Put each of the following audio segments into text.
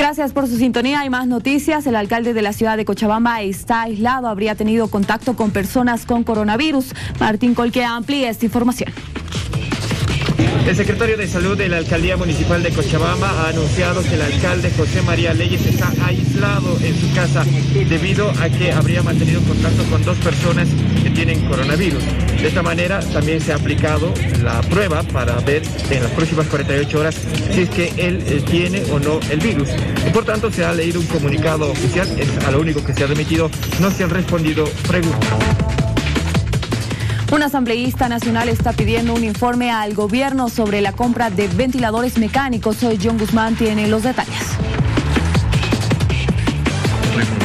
Gracias por su sintonía. Hay más noticias. El alcalde de la ciudad de Cochabamba está aislado. Habría tenido contacto con personas con coronavirus. Martín Colque amplía esta información. El secretario de Salud de la Alcaldía Municipal de Cochabamba ha anunciado que el alcalde José María Leyes está aislado en su casa debido a que habría mantenido contacto con dos personas que tienen coronavirus. De esta manera también se ha aplicado la prueba para ver en las próximas 48 horas si es que él eh, tiene o no el virus. Por tanto se ha leído un comunicado oficial, es a lo único que se ha remitido, no se han respondido preguntas. Un asambleísta nacional está pidiendo un informe al gobierno sobre la compra de ventiladores mecánicos. Hoy John Guzmán tiene los detalles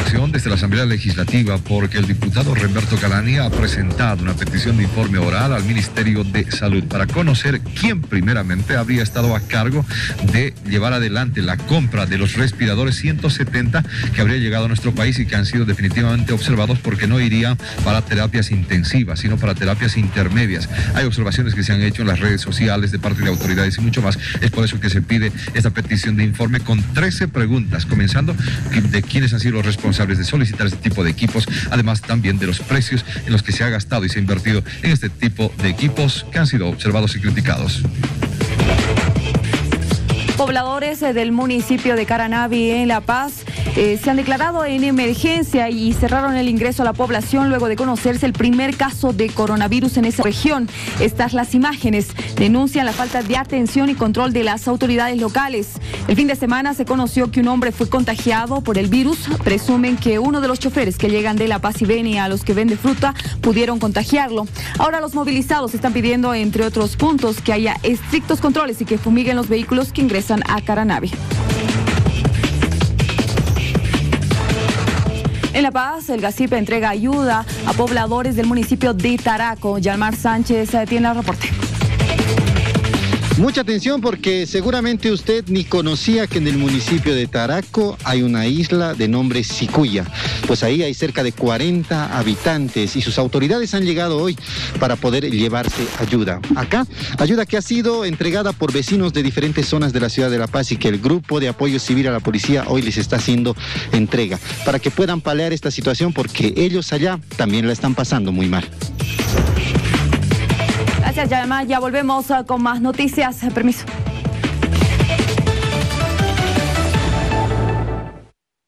desde la Asamblea Legislativa porque el diputado Remberto Calani ha presentado una petición de informe oral al Ministerio de Salud para conocer quién primeramente habría estado a cargo de llevar adelante la compra de los respiradores 170 que habría llegado a nuestro país y que han sido definitivamente observados porque no irían para terapias intensivas, sino para terapias intermedias. Hay observaciones que se han hecho en las redes sociales de parte de autoridades y mucho más. Es por eso que se pide esta petición de informe con 13 preguntas, comenzando de quiénes han sido los responsables de solicitar este tipo de equipos, además también de los precios en los que se ha gastado y se ha invertido en este tipo de equipos que han sido observados y criticados. Pobladores del municipio de Caranavi en La Paz eh, se han declarado en emergencia y cerraron el ingreso a la población luego de conocerse el primer caso de coronavirus en esa región. Estas las imágenes denuncian la falta de atención y control de las autoridades locales. El fin de semana se conoció que un hombre fue contagiado por el virus. Presumen que uno de los choferes que llegan de La Paz y Beni a los que vende fruta pudieron contagiarlo. Ahora los movilizados están pidiendo, entre otros puntos, que haya estrictos controles y que fumiguen los vehículos que ingresan a Caranavi. En La Paz, el GACIP entrega ayuda a pobladores del municipio de Taraco. Yalmar Sánchez eh, tiene el reporte. Mucha atención porque seguramente usted ni conocía que en el municipio de Taraco hay una isla de nombre Sicuya. Pues ahí hay cerca de 40 habitantes y sus autoridades han llegado hoy para poder llevarse ayuda. Acá, ayuda que ha sido entregada por vecinos de diferentes zonas de la ciudad de La Paz y que el grupo de apoyo civil a la policía hoy les está haciendo entrega para que puedan paliar esta situación porque ellos allá también la están pasando muy mal. Gracias, Yalma. Ya volvemos eh, con más noticias. Permiso.